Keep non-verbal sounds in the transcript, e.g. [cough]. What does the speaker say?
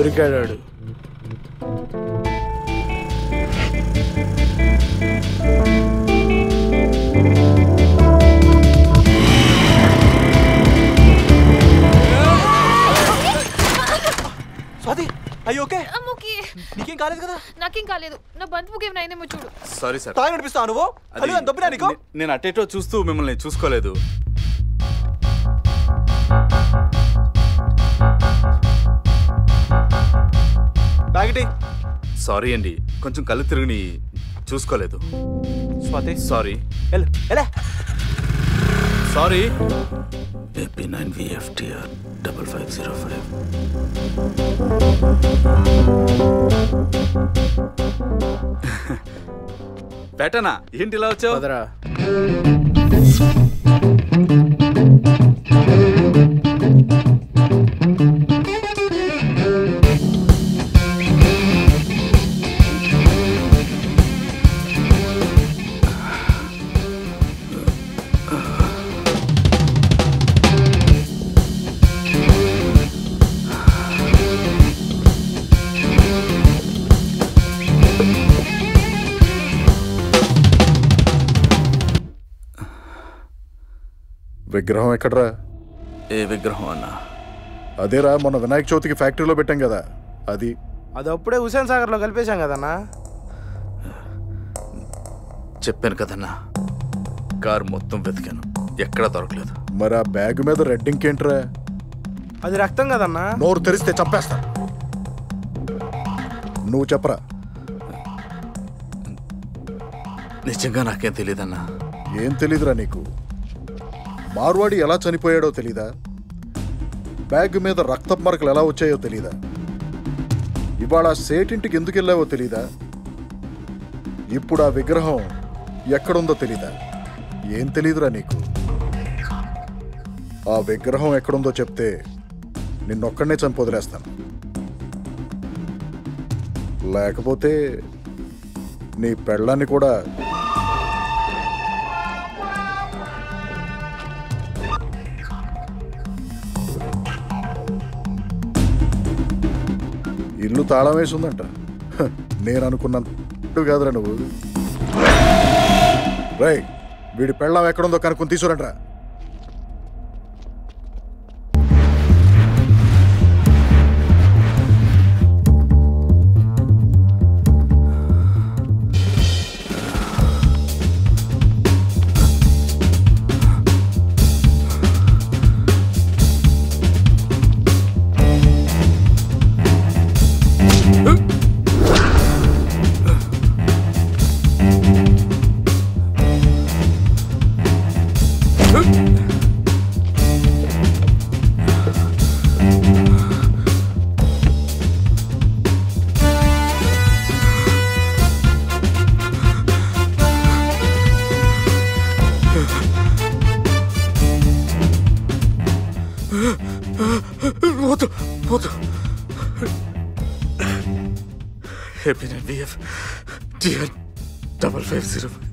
దొరికాడాడు. స్వాతి అయ్యి ఓకే అమ్మకి నీకేం కాలేదు కదా? నాకేం కాలేదు. నా బంధువుకి ఏమైనా అయిందేమో చూడు. సారీ సార్ తాగి నడిపిస్తావు నువ్వు? దొబ్బినా నీకు? నేను అటేటో చూస్తూ మిమ్మల్ని చూసుకోలేదు. బ్యాగిటి సారీ అండి కొంచెం కళ్ళు తిరిగి చూసుకోలేదు. Swathi. Sorry. Sorry. AP nine VFTR double five zero five. [laughs] పెట్టనా ఏంటి ఇలా వచ్చావు? విగ్రహం ఎక్కడరా? ఏ విగ్రహం అన్నా? అదేరా మొన్న వినాయక చవితికి ఫ్యాక్టరీలో పెట్టాం కదా. అది. అది అప్పుడే హుసేన్ సాగర్లో కలిపేశాం కదన్నా? చెప్పాను కదన్నా. కార్ మొత్తం వెతికాను. ఎక్కడా దొరకలేదు. మరి ఆ బ్యాగ్ మీద రెడ్ ఇంకేంట్రా అది రక్తం కదన్నా? నోరు తెరిస్తే చంపేస్తా. నువ్వు చెప్పరా? నిజంగా నాకేం తెలియదన్నా ఏం తెలీదురా నీకు? మార్వాడి ఎలా చనిపోయాడో తెలీదా? బ్యాగ్ మీద రక్తపు మరకలు ఎలా వచ్చాయో తెలీదా? ఇవాళ ఆ సేటింటికి ఎందుకు వెళ్ళావో తెలీదా? ఇప్పుడు ఆ విగ్రహం ఎక్కడుందో తెలీదా? ఏం తెలీదురా నీకు? ఆ విగ్రహం ఎక్కడుందో చెప్తే నిన్నొక్కడనే చంపి వదిలేస్తాను. లేకపోతే నీ పెళ్ళాన్ని కూడా ఇల్లు తాళం వేసి ఉందంట. నేను అనుకున్నంత కాదురా నువ్వు. రై వీడి పెళ్ళం ఎక్కడుందో కనుక్కొని తీసుకురంట్రా వద్దు వద్దు AP nine VF TR double five zero five